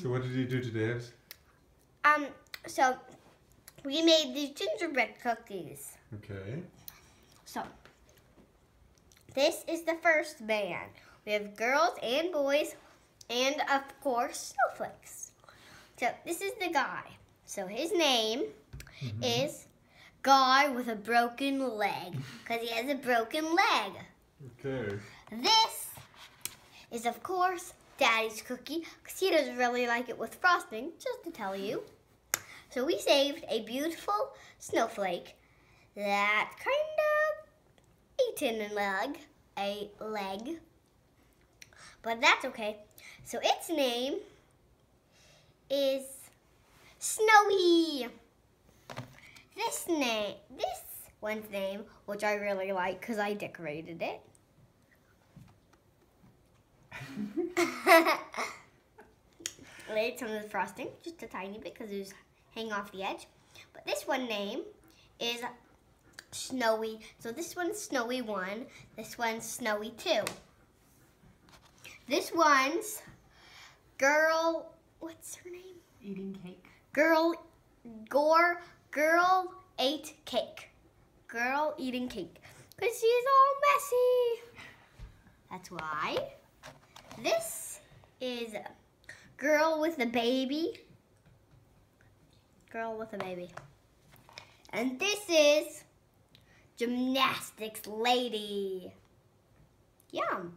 So what did you do today? Evs? Um, so we made these gingerbread cookies. Okay. So this is the first band. We have girls and boys, and of course snowflakes. So this is the guy. So his name Mhm. is Guy with a broken leg, because he has a broken leg. Okay. This is, of course, Daddy's cookie, because he doesn't really like it with frosting, just to tell you. So we saved a beautiful snowflake that kind of eaten a leg, a leg. But that's okay. So its name is Snowy. This name, this one's name, which I really like because I decorated it. Laid some of the frosting, just a tiny bit because it was hanging off the edge. But this one name is Snowy. So this one's Snowy 1, this one's Snowy 2. This one's Girl, what's her name? Eating cake. Girl, Gore, Girl ate cake. Girl eating cake. Because she's all messy. That's why. Is Girl with a baby. Girl with a baby. And this is Gymnastics Lady. Yum.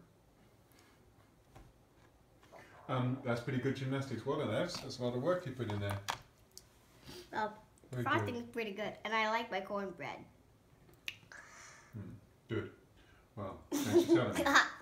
Um, that's pretty good gymnastics. Well done, Evs. That's a lot of work you put in there. Well, Very frosting's good. pretty good. And I like my cornbread. Hmm. Good. Well, thanks for telling me.